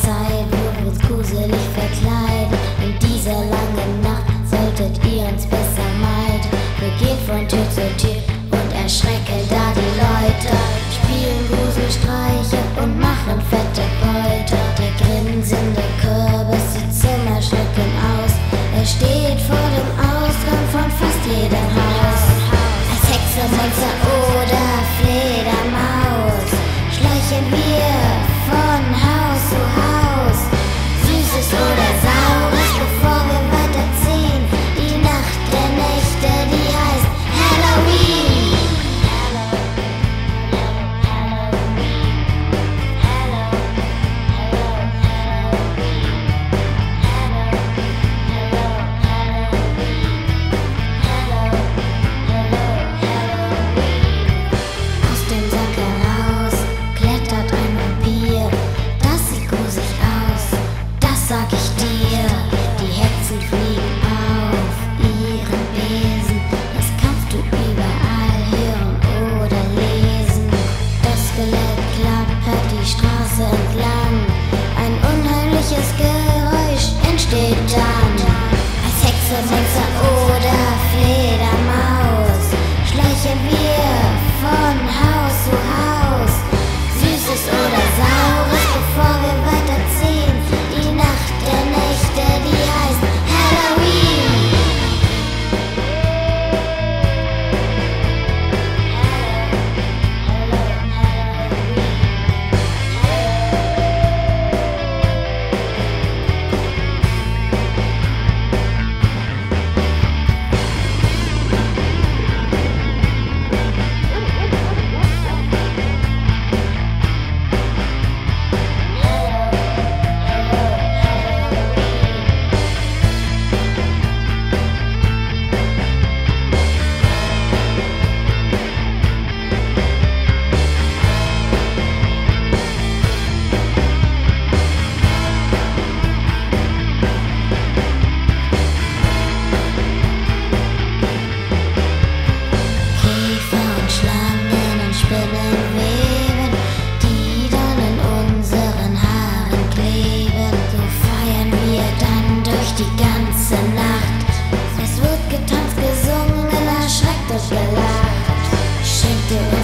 Zeit wurden uns gruselig verkleidet. In dieser langen Nacht solltet ihr uns besser meiden. Wir gehen von Tür zu Tür und erschrecken. Shake it.